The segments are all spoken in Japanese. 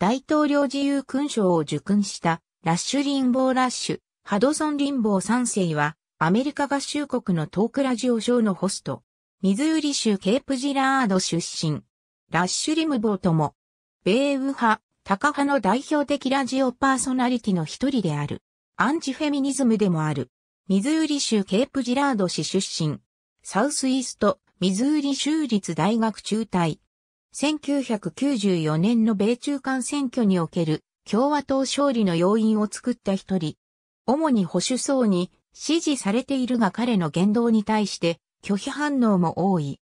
大統領自由勲章を受勲したラッシュリンボーラッシュ、ハドソンリンボー3世はアメリカ合衆国のトークラジオショーのホスト。ミズーリ州ケープジラード出身。ラッシュリムボーとも。米右派、タカ派の代表的ラジオパーソナリティの一人である。アンチフェミニズムでもある。ミズーリ州ケープジラード市出身。サウスイースト、ミズーリ州立大学中退。1994年の米中間選挙における共和党勝利の要因を作った一人。主に保守層に支持されているが彼の言動に対して拒否反応も多い。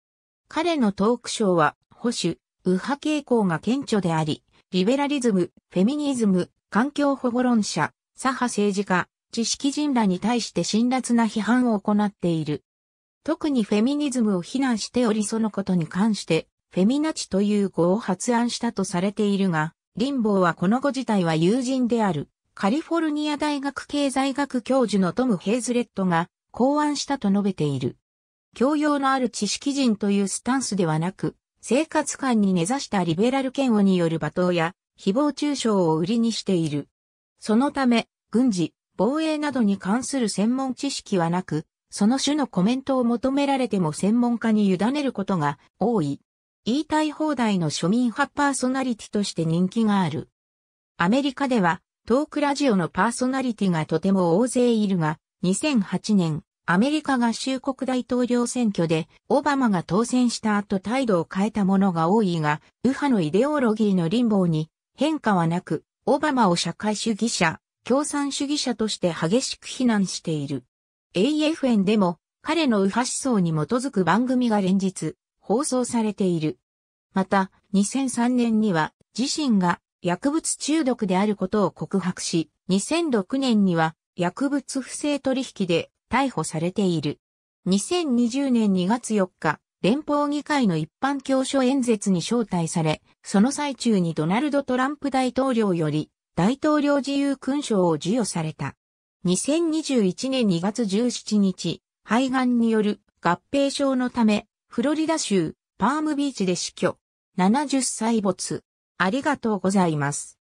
彼のトークショーは保守、右派傾向が顕著であり、リベラリズム、フェミニズム、環境保護論者、左派政治家、知識人らに対して辛辣な批判を行っている。特にフェミニズムを非難しておりそのことに関して、フェミナチという語を発案したとされているが、リンボーはこの語自体は友人である。カリフォルニア大学経済学教授のトム・ヘイズレットが考案したと述べている。教養のある知識人というスタンスではなく、生活感に根ざしたリベラル嫌悪による罵倒や誹謗中傷を売りにしている。そのため、軍事、防衛などに関する専門知識はなく、その種のコメントを求められても専門家に委ねることが多い。言いたい放題の庶民派パーソナリティとして人気がある。アメリカではトークラジオのパーソナリティがとても大勢いるが、2008年、アメリカ合衆国大統領選挙で、オバマが当選した後態度を変えたものが多いが、右派のイデオロギーのリンボーに変化はなく、オバマを社会主義者、共産主義者として激しく非難している。AFN でも、彼の右派思想に基づく番組が連日、放送されている。また、2003年には、自身が薬物中毒であることを告白し、2006年には薬物不正取引で逮捕されている。2020年2月4日、連邦議会の一般教書演説に招待され、その最中にドナルド・トランプ大統領より大統領自由勲章を授与された。2021年2月17日、肺がんによる合併症のため、フロリダ州パームビーチで死去。70歳没。ありがとうございます。